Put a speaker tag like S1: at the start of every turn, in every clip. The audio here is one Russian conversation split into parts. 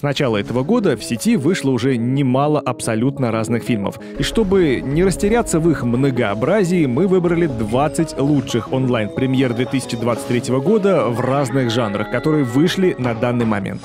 S1: С начала этого года в сети вышло уже немало абсолютно разных фильмов. И чтобы не растеряться в их многообразии, мы выбрали 20 лучших онлайн-премьер 2023 года в разных жанрах, которые вышли на данный момент.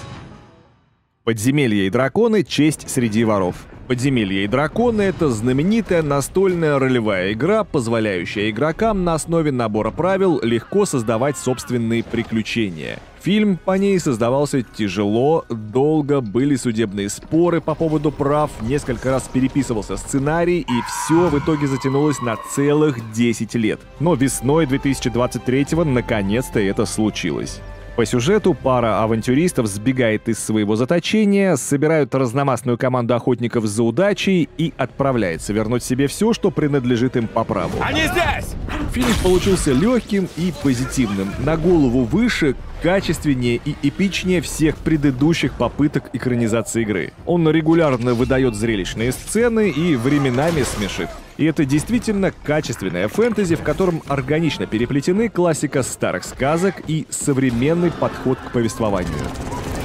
S1: Подземелье и драконы. Честь среди воров. Подземелье и драконы — это знаменитая настольная ролевая игра, позволяющая игрокам на основе набора правил легко создавать собственные приключения. Фильм по ней создавался тяжело, долго, были судебные споры по поводу прав, несколько раз переписывался сценарий, и все в итоге затянулось на целых 10 лет. Но весной 2023-го наконец-то это случилось. По сюжету пара авантюристов сбегает из своего заточения, собирают разномастную команду охотников за удачей и отправляется вернуть себе все, что принадлежит им по праву.
S2: Они здесь!
S1: Фильм получился легким и позитивным, на голову выше, качественнее и эпичнее всех предыдущих попыток экранизации игры. Он регулярно выдает зрелищные сцены и временами смешит. И это действительно качественное фэнтези, в котором органично переплетены классика старых сказок и современный подход к повествованию.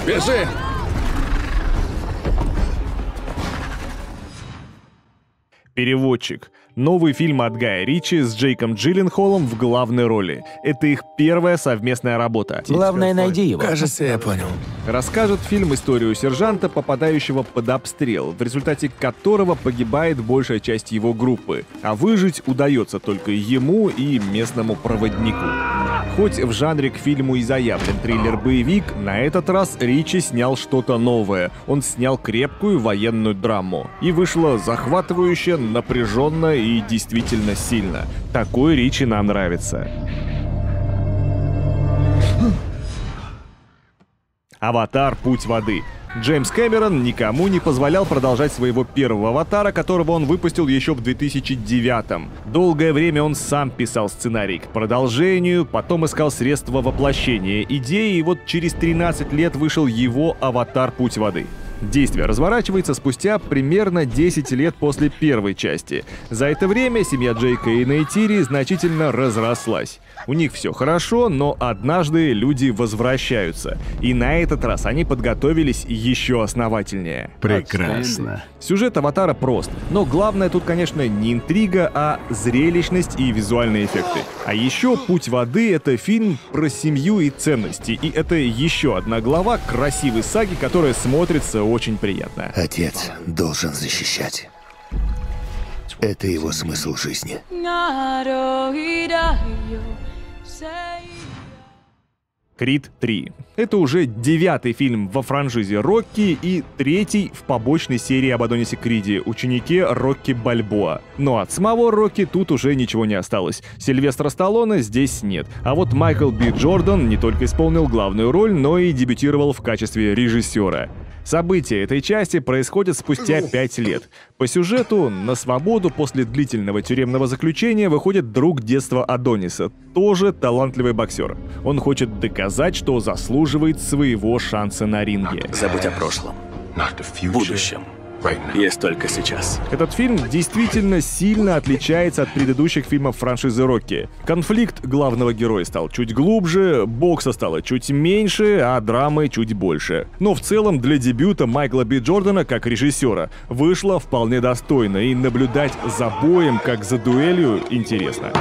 S2: Бежи!
S1: Переводчик. Новый фильм от Гая Ричи с Джейком Джилленхолом в главной роли. Это их первая совместная работа.
S3: Главное, найди его.
S2: Кажется, я понял.
S1: Расскажет фильм историю сержанта, попадающего под обстрел, в результате которого погибает большая часть его группы, а выжить удается только ему и местному проводнику. Хоть в жанре к фильму и заявлен триллер-боевик, на этот раз Ричи снял что-то новое. Он снял крепкую военную драму. И вышло захватывающе, напряженно и действительно сильно. Такой Ричи нам нравится. Аватар «Путь воды». Джеймс Кэмерон никому не позволял продолжать своего первого аватара, которого он выпустил еще в 2009-м. Долгое время он сам писал сценарий к продолжению, потом искал средства воплощения идеи, и вот через 13 лет вышел его аватар «Путь воды». Действие разворачивается спустя примерно 10 лет после первой части. За это время семья Джейка и Нейтири значительно разрослась. У них все хорошо, но однажды люди возвращаются. И на этот раз они подготовились еще основательнее.
S2: Прекрасно.
S1: Сюжет «Аватара» прост, но главное тут, конечно, не интрига, а зрелищность и визуальные эффекты. А еще «Путь воды» — это фильм про семью и ценности, и это еще одна глава красивой саги, которая смотрится очень приятно.
S4: Отец должен защищать. Это его смысл жизни.
S1: Крид 3. Это уже девятый фильм во франшизе Рокки и третий в побочной серии об Адонисе Криде, ученике Рокки Бальбоа. Но от самого Рокки тут уже ничего не осталось. Сильвестра Сталлоне здесь нет. А вот Майкл Би Джордан не только исполнил главную роль, но и дебютировал в качестве режиссера. События этой части происходят спустя пять лет. По сюжету, на свободу после длительного тюремного заключения выходит друг детства Адониса, тоже талантливый боксер. Он хочет доказать, что заслуживает своего шанса на ринге.
S4: Забудь о прошлом. Будущем. Есть только сейчас.
S1: Этот фильм действительно сильно отличается от предыдущих фильмов франшизы Рокки. Конфликт главного героя стал чуть глубже, бокса стало чуть меньше, а драмы чуть больше. Но в целом для дебюта Майкла Би Джордана как режиссера вышло вполне достойно, и наблюдать за боем, как за дуэлью, интересно.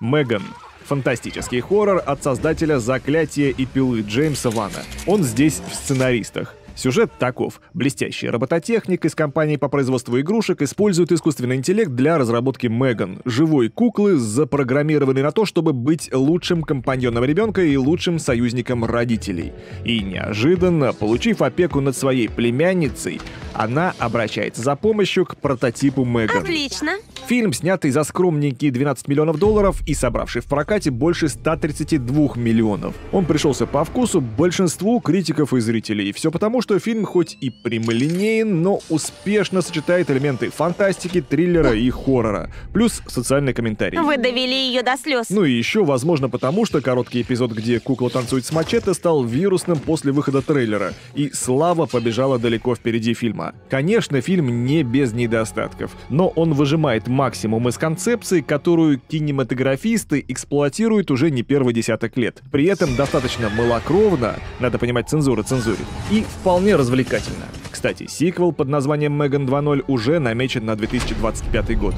S1: Меган. Фантастический хоррор от создателя «Заклятия и пилы» Джеймса Вана. Он здесь в сценаристах. Сюжет таков. Блестящий робототехник из компании по производству игрушек использует искусственный интеллект для разработки Меган, живой куклы, запрограммированной на то, чтобы быть лучшим компаньоном ребенка и лучшим союзником родителей. И неожиданно, получив опеку над своей племянницей, она обращается за помощью к прототипу Меган.
S5: Отлично.
S1: Фильм, снятый за скромненькие 12 миллионов долларов и собравший в прокате больше 132 миллионов. Он пришелся по вкусу большинству критиков и зрителей. Все потому, что фильм хоть и прямолинеен, но успешно сочетает элементы фантастики, триллера и хоррора, плюс социальный комментарий.
S3: Вы довели ее до слез.
S1: Ну и еще, возможно, потому что короткий эпизод, где кукла танцует с мачете, стал вирусным после выхода трейлера, и слава побежала далеко впереди фильма. Конечно, фильм не без недостатков, но он выжимает максимум из концепции, которую кинематографисты эксплуатируют уже не первый десяток лет. При этом достаточно малокровно, надо понимать, цензура цензурит, и вполне развлекательно. Кстати, сиквел под названием «Меган 2.0» уже намечен на 2025 год.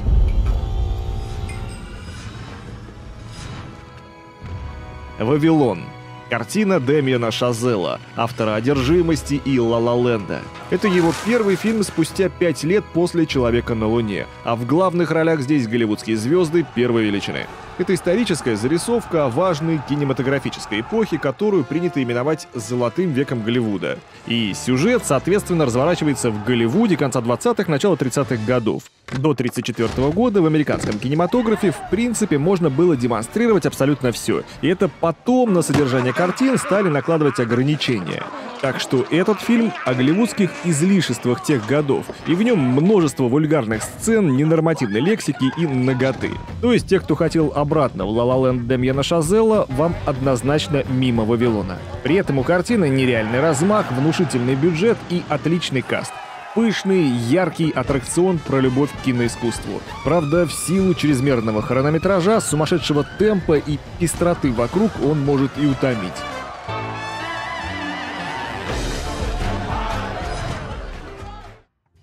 S1: Вавилон. Картина Дэмиана Шазела, автора «Одержимости» и «Ла Ла Ленда». Это его первый фильм спустя пять лет после «Человека на Луне», а в главных ролях здесь голливудские звезды первой величины. Это историческая зарисовка важной кинематографической эпохе, которую принято именовать «золотым веком Голливуда». И сюжет, соответственно, разворачивается в Голливуде конца 20-х, начала 30-х годов. До 1934 года в американском кинематографе в принципе можно было демонстрировать абсолютно все. И это потом на содержание картин стали накладывать ограничения. Так что этот фильм о голливудских излишествах тех годов, и в нем множество вульгарных сцен, ненормативной лексики и наготы. То есть те, кто хотел обратно в «Ла-Ла Ленд» Демьяна Шазела, вам однозначно мимо Вавилона. При этом у картины нереальный размах, внушительный бюджет и отличный каст пышный, яркий аттракцион про любовь к киноискусству. Правда, в силу чрезмерного хронометража, сумасшедшего темпа и пестроты вокруг он может и утомить.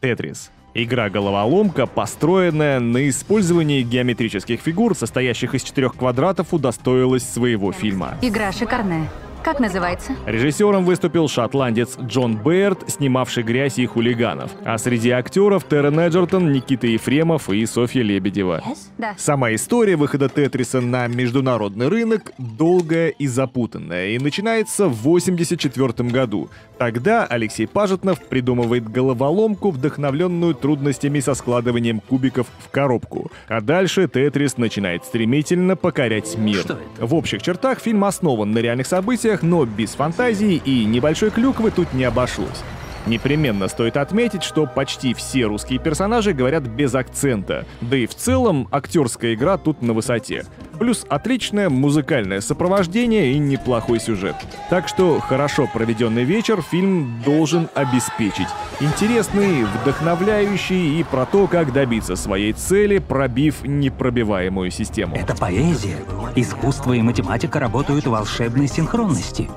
S1: Тетрис. Игра-головоломка, построенная на использовании геометрических фигур, состоящих из четырех квадратов, удостоилась своего фильма.
S5: Игра шикарная. Как называется?
S1: Режиссером выступил шотландец Джон Бэйрд, снимавший «Грязь и хулиганов». А среди актеров Террен Эджертон, Никита Ефремов и Софья Лебедева.
S5: Да.
S1: Сама история выхода Тетриса на международный рынок долгая и запутанная и начинается в 1984 году. Тогда Алексей Пажетнов придумывает головоломку, вдохновленную трудностями со складыванием кубиков в коробку. А дальше Тетрис начинает стремительно покорять мир.
S2: Что это?
S1: В общих чертах фильм основан на реальных событиях, но без фантазии и небольшой клюквы тут не обошлось. Непременно стоит отметить, что почти все русские персонажи говорят без акцента, да и в целом актерская игра тут на высоте. Плюс отличное музыкальное сопровождение и неплохой сюжет. Так что хорошо проведенный вечер фильм должен обеспечить. Интересный, вдохновляющий и про то, как добиться своей цели, пробив непробиваемую систему.
S6: Это поэзия. Искусство и математика работают в волшебной синхронности.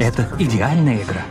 S6: Это идеальная игра.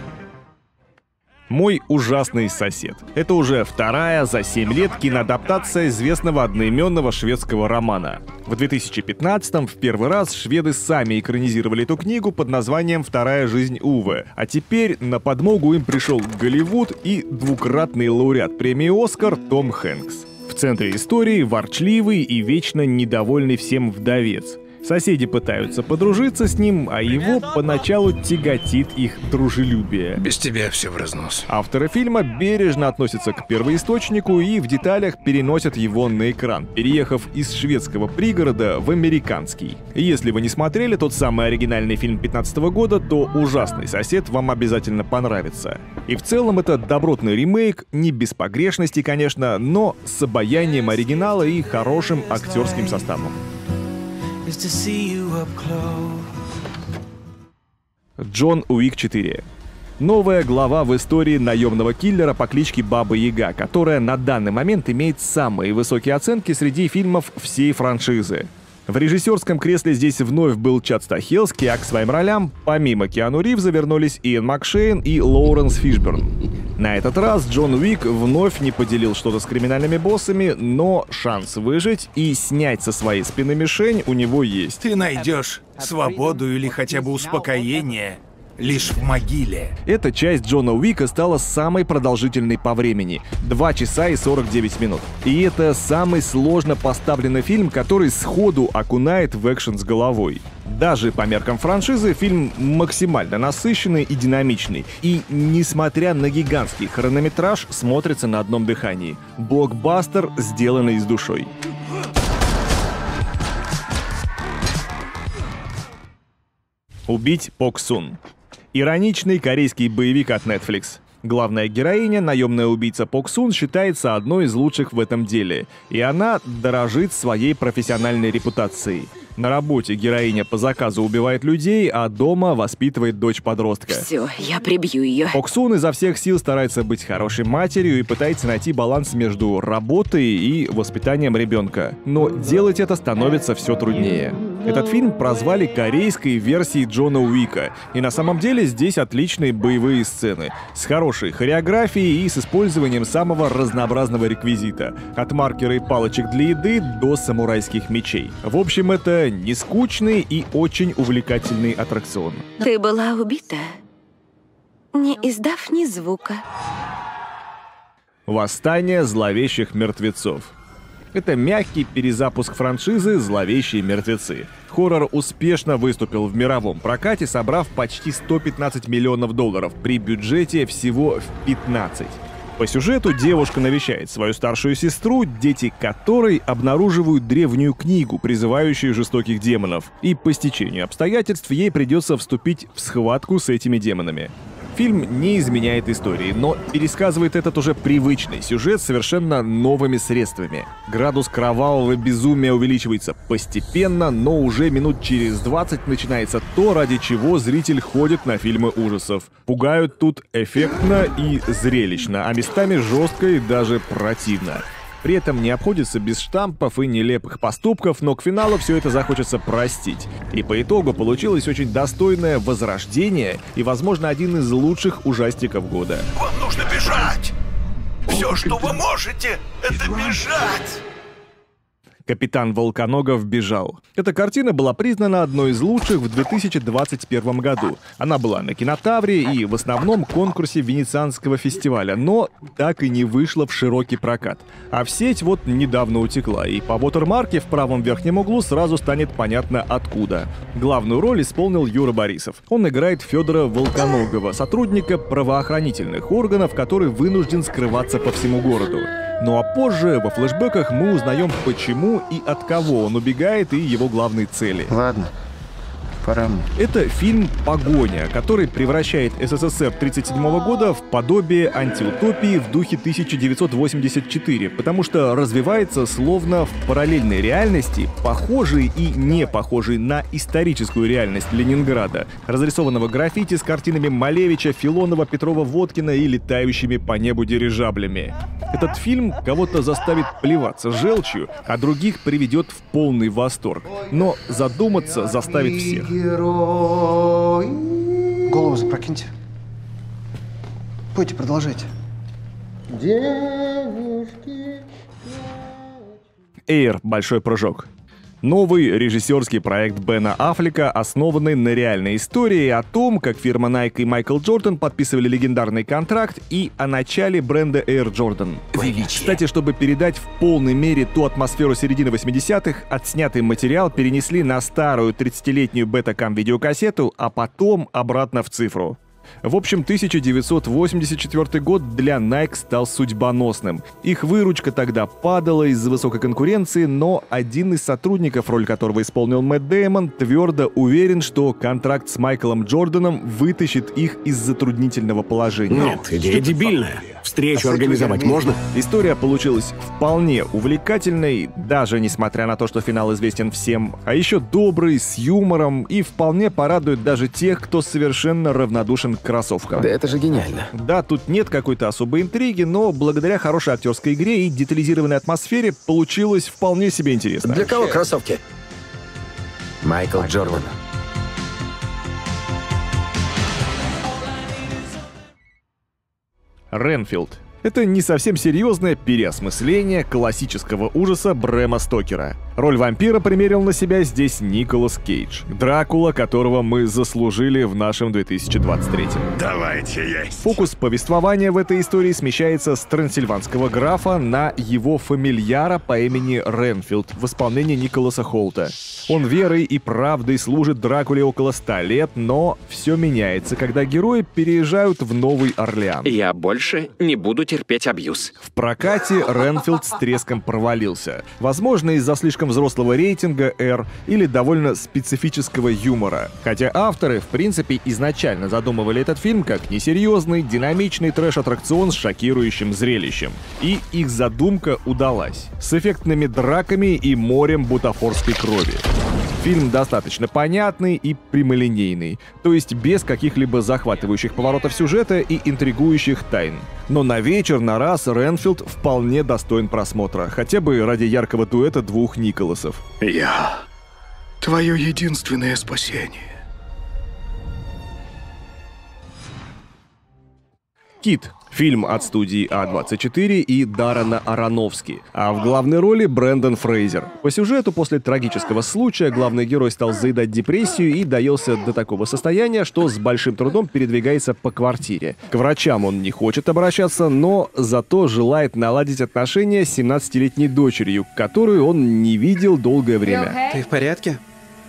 S1: «Мой ужасный сосед». Это уже вторая за 7 лет киноадаптация известного одноименного шведского романа. В 2015-м в первый раз шведы сами экранизировали эту книгу под названием «Вторая жизнь Уве», а теперь на подмогу им пришел Голливуд и двукратный лауреат премии «Оскар» Том Хэнкс. В центре истории ворчливый и вечно недовольный всем вдовец. Соседи пытаются подружиться с ним, а его поначалу тяготит их дружелюбие.
S2: Без тебя все в разнос.
S1: Авторы фильма бережно относятся к первоисточнику и в деталях переносят его на экран, переехав из шведского пригорода в американский. Если вы не смотрели тот самый оригинальный фильм 15 года, то «Ужасный сосед» вам обязательно понравится. И в целом это добротный ремейк, не без погрешностей, конечно, но с обаянием оригинала и хорошим актерским составом. Джон Уик 4. Новая глава в истории наемного киллера по кличке Баба Яга, которая на данный момент имеет самые высокие оценки среди фильмов всей франшизы. В режиссерском кресле здесь вновь был Чад Стахелский, а к своим ролям, помимо Киану Ривза, вернулись Иэн Макшейн и Лоуренс Фишберн. На этот раз Джон Уик вновь не поделил что-то с криминальными боссами, но шанс выжить и снять со своей спины мишень у него есть.
S7: Ты найдешь свободу или хотя бы успокоение лишь в могиле.
S1: Эта часть Джона Уика стала самой продолжительной по времени — 2 часа и 49 минут. И это самый сложно поставленный фильм, который сходу окунает в экшен с головой. Даже по меркам франшизы фильм максимально насыщенный и динамичный. И, несмотря на гигантский хронометраж, смотрится на одном дыхании. Блокбастер, сделанный с душой. Убить Пок Сун. Ироничный корейский боевик от Netflix. Главная героиня, наемная убийца Пок Сун, считается одной из лучших в этом деле, и она дорожит своей профессиональной репутацией. На работе героиня по заказу убивает людей, а дома воспитывает дочь-подростка.
S3: Все, я прибью ее.
S1: Оксун изо всех сил старается быть хорошей матерью и пытается найти баланс между работой и воспитанием ребенка. Но делать это становится все труднее. Этот фильм прозвали корейской версией Джона Уика, и на самом деле здесь отличные боевые сцены, с хорошей хореографией и с использованием самого разнообразного реквизита, от маркера и палочек для еды до самурайских мечей. В общем, это не скучный и очень увлекательный аттракцион.
S3: Ты была убита, не издав ни звука.
S1: Восстание зловещих мертвецов. Это мягкий перезапуск франшизы «Зловещие мертвецы». Хоррор успешно выступил в мировом прокате, собрав почти 115 миллионов долларов при бюджете всего в 15. По сюжету девушка навещает свою старшую сестру, дети которой обнаруживают древнюю книгу, призывающую жестоких демонов, и по стечению обстоятельств ей придется вступить в схватку с этими демонами. Фильм не изменяет истории, но пересказывает этот уже привычный сюжет совершенно новыми средствами. Градус кровавого безумия увеличивается постепенно, но уже минут через 20 начинается то, ради чего зритель ходит на фильмы ужасов. Пугают тут эффектно и зрелищно, а местами жестко и даже противно. При этом не обходится без штампов и нелепых поступков, но к финалу все это захочется простить. И по итогу получилось очень достойное возрождение и, возможно, один из лучших ужастиков года.
S7: Вам нужно бежать! Все, что вы можете, это бежать!
S1: Капитан Волконогов бежал. Эта картина была признана одной из лучших в 2021 году. Она была на кинотавре и в основном конкурсе Венецианского фестиваля, но так и не вышла в широкий прокат. А в сеть вот недавно утекла, и по вотермарке в правом верхнем углу сразу станет понятно откуда. Главную роль исполнил Юра Борисов. Он играет Федора Волконогова, сотрудника правоохранительных органов, который вынужден скрываться по всему городу. Ну а позже, во флешбеках, мы узнаем, почему и от кого он убегает и его главные цели.
S2: Ладно, пора мне.
S1: Это фильм «Погоня», который превращает СССР 1937 года в подобие антиутопии в духе 1984, потому что развивается словно в параллельной реальности, похожей и не похожей на историческую реальность Ленинграда, разрисованного граффити с картинами Малевича, Филонова, Петрова, Водкина и летающими по небу дирижаблями. Этот фильм кого-то заставит плеваться желчью, а других приведет в полный восторг. Но задуматься заставит всех.
S8: Голову запрокиньте. Пойте, продолжайте.
S1: Эйр. Большой прыжок. Новый режиссерский проект Бена Аффлека, основанный на реальной истории о том, как фирма Nike и Майкл Джордан подписывали легендарный контракт и о начале бренда Air Jordan. Кстати, чтобы передать в полной мере ту атмосферу середины 80-х, отснятый материал перенесли на старую 30-летнюю бета-кам видеокассету, а потом обратно в цифру. В общем, 1984 год для Nike стал судьбоносным. Их выручка тогда падала из-за высокой конкуренции, но один из сотрудников, роль которого исполнил Мэтт Дэймон, твердо уверен, что контракт с Майклом Джорданом вытащит их из затруднительного положения.
S4: Нет, идея дебильная. Встречу организовать можно?
S1: История получилась вполне увлекательной, даже несмотря на то, что финал известен всем, а еще добрый, с юмором и вполне порадует даже тех, кто совершенно равнодушен к кроссовкам.
S2: Да это же гениально.
S1: Да, тут нет какой-то особой интриги, но благодаря хорошей актерской игре и детализированной атмосфере получилось вполне себе интересно.
S2: Для кого кроссовки? Майкл Джордан.
S1: Ренфилд. Это не совсем серьезное переосмысление классического ужаса Брэма Стокера. Роль вампира примерил на себя здесь Николас Кейдж, Дракула, которого мы заслужили в нашем 2023.
S7: Давайте есть.
S1: Фокус повествования в этой истории смещается с трансильванского графа на его фамильяра по имени Ренфилд в исполнении Николаса Холта. Он верой и правдой служит Дракуле около ста лет, но все меняется, когда герои переезжают в Новый Орлеан.
S9: Я больше не буду
S2: терпеть абьюз.
S1: В прокате Ренфилд с треском провалился. Возможно, из-за слишком взрослого рейтинга R или довольно специфического юмора. Хотя авторы, в принципе, изначально задумывали этот фильм как несерьезный, динамичный трэш-аттракцион с шокирующим зрелищем. И их задумка удалась. С эффектными драками и морем бутафорской крови. Фильм достаточно понятный и прямолинейный, то есть без каких-либо захватывающих поворотов сюжета и интригующих тайн. Но на вечер, на раз, Ренфилд вполне достоин просмотра, хотя бы ради яркого дуэта двух Николасов.
S4: Я твое единственное спасение.
S1: «Кит» — фильм от студии А24 и Даррена Аронофски, а в главной роли Брэндон Фрейзер. По сюжету после трагического случая главный герой стал заедать депрессию и доелся до такого состояния, что с большим трудом передвигается по квартире. К врачам он не хочет обращаться, но зато желает наладить отношения с 17-летней дочерью, которую он не видел долгое время.
S8: Ты в порядке?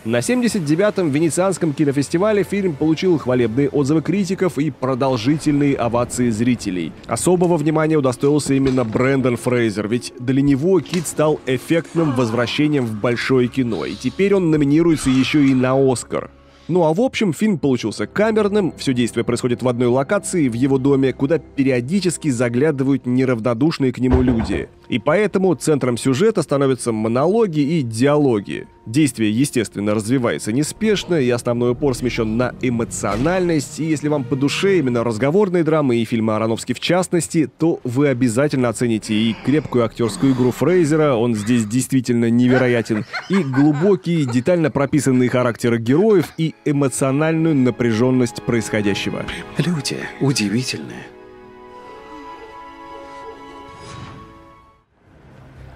S1: На 79-м Венецианском кинофестивале фильм получил хвалебные отзывы критиков и продолжительные овации зрителей. Особого внимания удостоился именно Брэндон Фрейзер, ведь для него Кит стал эффектным возвращением в большое кино, и теперь он номинируется еще и на Оскар. Ну а в общем, фильм получился камерным, все действие происходит в одной локации, в его доме, куда периодически заглядывают неравнодушные к нему люди. И поэтому центром сюжета становятся монологи и диалоги. Действие, естественно, развивается неспешно, и основной упор смещен на эмоциональность, и если вам по душе именно разговорные драмы и фильмы Ароновски в частности, то вы обязательно оцените и крепкую актерскую игру Фрейзера, он здесь действительно невероятен, и глубокие, детально прописанные характеры героев и эмоциональную напряженность происходящего.
S8: Люди удивительные.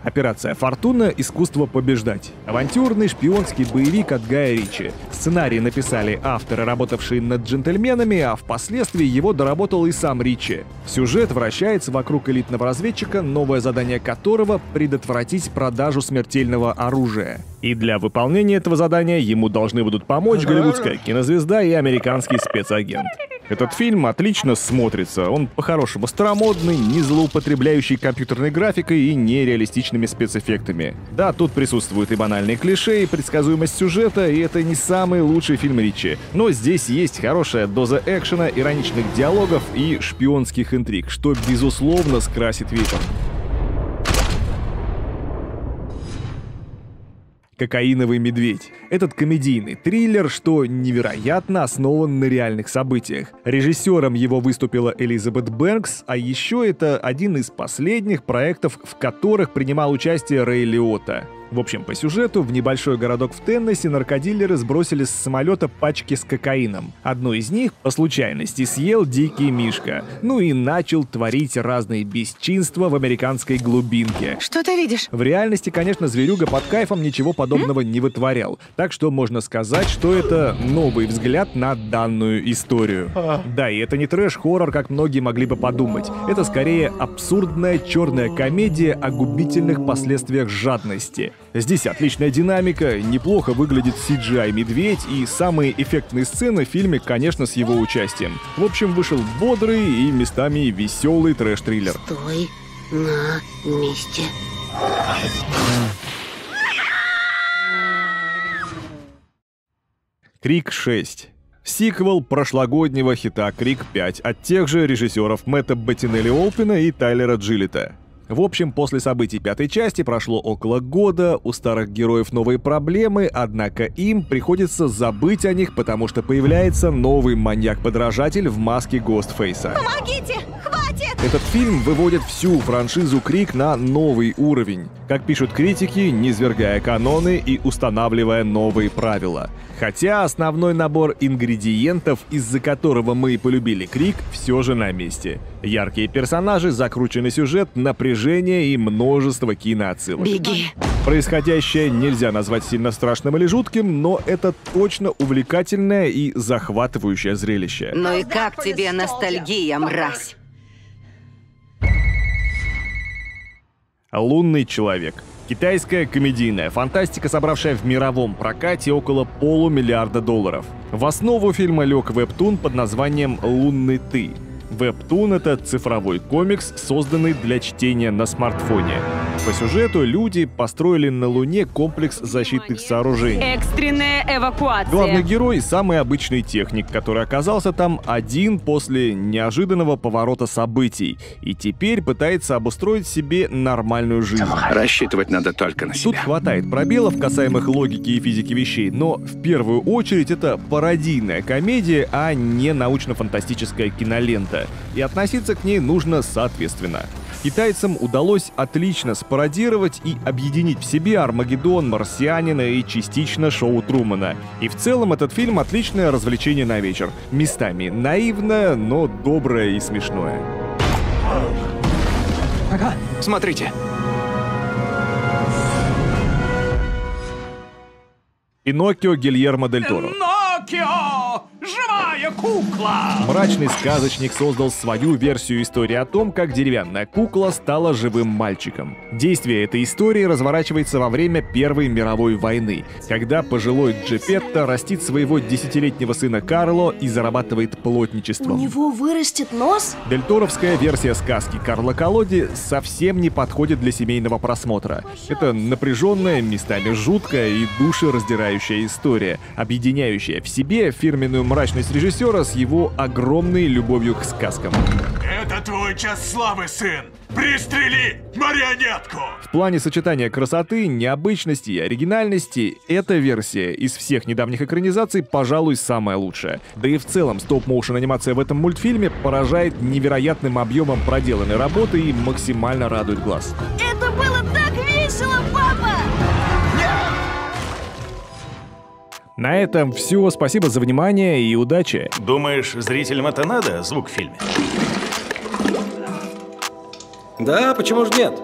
S1: Операция «Фортуна. Искусство побеждать». Авантюрный шпионский боевик от Гая Ричи. Сценарий написали авторы, работавшие над «Джентльменами», а впоследствии его доработал и сам Ричи. Сюжет вращается вокруг элитного разведчика, новое задание которого — предотвратить продажу смертельного оружия. И для выполнения этого задания ему должны будут помочь голливудская кинозвезда и американский спецагент. Этот фильм отлично смотрится. Он по-хорошему старомодный, не злоупотребляющий компьютерной графикой и нереалистичными спецэффектами. Да, тут присутствуют и банальные клише, и предсказуемость сюжета, и это не самый лучший фильм Ричи. Но здесь есть хорошая доза экшена, ироничных диалогов и шпионских интриг, что безусловно скрасит вечер. «Кокаиновый медведь». Этот комедийный триллер, что невероятно основан на реальных событиях. Режиссером его выступила Элизабет Бэнкс, а еще это один из последних проектов, в которых принимал участие Рэй Лиотта. В общем, по сюжету, в небольшой городок в Теннессе наркодилеры сбросили с самолета пачки с кокаином. Одну из них, по случайности, съел дикий мишка. Ну и начал творить разные бесчинства в американской глубинке.
S3: Что ты видишь?
S1: В реальности, конечно, зверюга под кайфом ничего подобного не вытворял. Так что можно сказать, что это новый взгляд на данную историю. Да, и это не трэш-хоррор, как многие могли бы подумать. Это скорее абсурдная черная комедия о губительных последствиях жадности. Здесь отличная динамика, неплохо выглядит CGI-медведь и самые эффектные сцены в фильме, конечно, с его участием. В общем, вышел бодрый и местами веселый трэш-триллер.
S9: Стой на месте.
S1: Крик 6. Сиквел прошлогоднего хита «Крик 5» от тех же режиссеров Мэтта Беттинелли Олпина и Тайлера Джилета. В общем, после событий пятой части прошло около года, у старых героев новые проблемы, однако им приходится забыть о них, потому что появляется новый маньяк-подражатель в маске Гостфейса.
S3: Помогите!
S1: Этот фильм выводит всю франшизу Крик на новый уровень. Как пишут критики, низвергая каноны и устанавливая новые правила. Хотя основной набор ингредиентов, из-за которого мы и полюбили Крик, все же на месте. Яркие персонажи, закрученный сюжет, напряжение и множество киноотсылок.
S3: Беги.
S1: Происходящее нельзя назвать сильно страшным или жутким, но это точно увлекательное и захватывающее зрелище.
S3: Ну и как тебе ностальгия, мразь?
S1: «Лунный человек». Китайская комедийная фантастика, собравшая в мировом прокате около полумиллиарда долларов. В основу фильма лег вебтун под названием «Лунный ты». Вебтун — это цифровой комикс, созданный для чтения на смартфоне. По сюжету люди построили на Луне комплекс защитных сооружений.
S10: Экстренная эвакуация.
S1: Главный герой — самый обычный техник, который оказался там один после неожиданного поворота событий и теперь пытается обустроить себе нормальную жизнь.
S8: Рассчитывать надо только на себя.
S1: Тут хватает пробелов, касаемых логики и физики вещей, но в первую очередь это пародийная комедия, а не научно-фантастическая кинолента. И относиться к ней нужно соответственно. Китайцам удалось отлично спародировать и объединить в себе Армагеддон, Марсианина и частично шоу Трумана. И в целом этот фильм отличное развлечение на вечер. Местами наивное, но доброе и смешное.
S8: Смотрите.
S1: Пиноккио Гильермо Дель Торо.
S11: Пиноккио! Живая кукла!
S1: Мрачный сказочник создал свою версию истории о том, как деревянная кукла стала живым мальчиком. Действие этой истории разворачивается во время Первой мировой войны, когда пожилой Джепетто растит своего десятилетнего сына Карло и зарабатывает плотничеством.
S12: У него вырастет нос?
S1: Дельторовская версия сказки Карла Колоди совсем не подходит для семейного просмотра. Это напряженная, местами жуткая и душераздирающая история, объединяющая в себе фирменную мрачность режиссера с его огромной любовью к сказкам.
S11: Это твой час славы, сын! Пристрели марионетку!
S1: В плане сочетания красоты, необычности и оригинальности, эта версия из всех недавних экранизаций, пожалуй, самая лучшая. Да и в целом стоп-моушен анимация в этом мультфильме поражает невероятным объемом проделанной работы и максимально радует глаз.
S12: Это было
S1: На этом все. Спасибо за внимание и удачи.
S4: Думаешь, зрителям это надо, звук в фильме?
S13: Да, почему же нет?